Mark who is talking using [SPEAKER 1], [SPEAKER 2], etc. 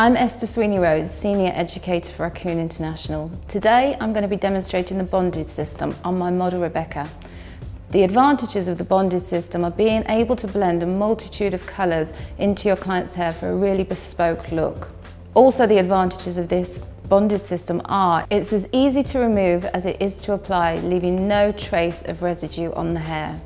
[SPEAKER 1] I'm Esther Sweenie-Rowe, Senior Educator for Racoon International. Today I'm going to be demonstrating the bonded system on my model Rebecca. The advantages of the bonded system are being able to blend a multitude of colours into your client's hair for a really bespoke look. Also the advantages of this bonded system are it's as easy to remove as it is to apply, leaving no trace of residue on the hair.